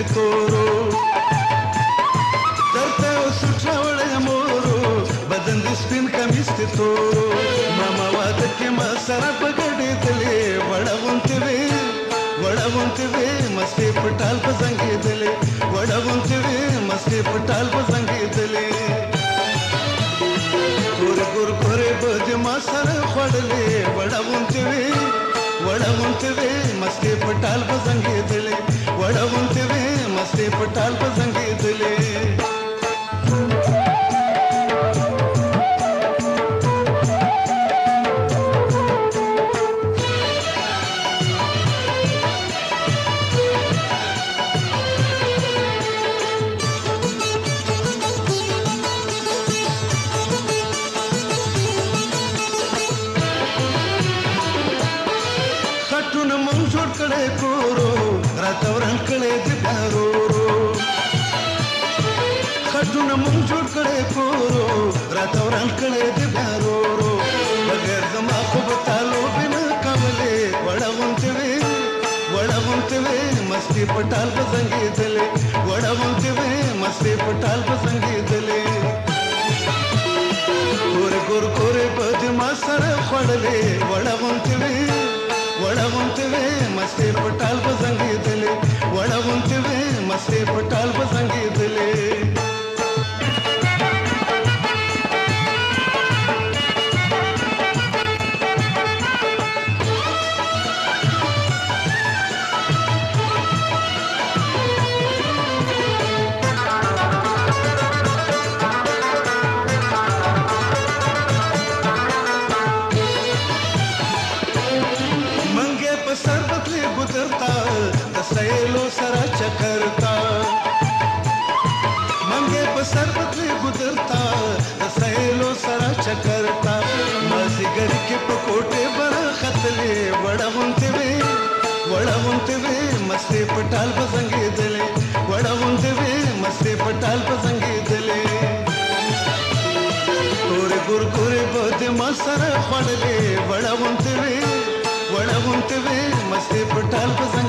ಕಮಿಸ್ತಿ ತೋರು ನರ್ತಯೋ ಸುಟ್ರವಡೆ ಮೂರು ಬದಂದಿ ಸ್ಪಿನ್ ಕಮಿಸ್ತಿ ತೋರು ಮಮವಾದಕ್ಕೆ ಮಸರ ಪಗಡಿತಲಿ ಒಡಗುಂತಿವೆ ಒಡಗುಂತಿವೆ ಮಸ್ತಿ ಪಟಾಲ್ಪ ಸಂಗೀತಲಿ ಒಡಗುಂತಿವೆ ಮಸ್ತಿ ಪಟಾಲ್ಪ ಸಂಗೀತಲಿ ಕುರಿ ಕುರು ಕುರಿ ಬದಿ ಮಸರ ಕೊಡಲಿ ಒಡಗುಂತಿವೆ ಒಡಗುಂತಿವೆ ಮಸ್ತಿ ಪಟಾಲ್ಪ ಸಂಗೀತಲಿ ಒಡಗುಂತಿವೆ ಮಸ್ತಿ ಪಟಾಲ್ಪ ಸಂಗೀತಲಿ ಕಟ್ಟುನ ಮುಂಚೂಡ್ ಕಡೆ ಕೂರು ರಥವ್ರನ್ ಕಡೆ ರಥವ್ರನ್ ಕಡೆ ದಿಬ್ಬಾರೂರು ಬಗೆರ್ದ ಮಾಕು ತಾಲೂಕಿನ ಕಮಲೆ ಒಡಗುಂತಿವೆ ಒಡಗುಂತಿವೆ ಮಸ್ತಿ ಪಟಾಲ್ಪ ಸಂಗೀತಲೆ ಒಡಗುಂತಿವೆ ಮಸ್ತಿ ಪಟಾಲ್ಪ ಸಂಗೀತಲೆ ಕೋರೆ ಕೋರು ಕೋರೆ ಬದಿ ಮಸರ ಕೊಡಲಿ ಒಡಗುಂತಿವೆ ಒಡಗುಂತಿವೆ ಮಸ್ತಿ ಪಟಾಲ್ಪ ಸಂಗೀತಲಿ ಒಡಗುಂತಿವೆ ಮಸ್ತಿ ಪಟಾಲ್ಪ ಸಂಗೀತಲಿ ಗರಿಕೆ ಪಕೋಟೆ ಬರ ಕತ್ತಲೆ ಒಡ ಹೊಂತಿವೆ ಒಡ ಹೊಂತಿವೆ ಮಸ್ತೆ ಪಟಾಲ್ ಪಸಂಗಿದ್ದಲೆ ಒಡ ಹೊಂತಿವೆ ಮಸ್ತೆ ಪಟಾಲ್ ಪಸಂಗಿದ್ದಲೆ ಕೋರೆ ಗುರು ಕೋರೆ ಬೋದೆ ಮಸರ ಪಡಲೆ ಒಡ ಹೊಂತಿವೆ ಒಡ ಹೊಂತಿವೆ ಮಸ್ತೆ ಪಟಾಲ್ ಪಸಂಗ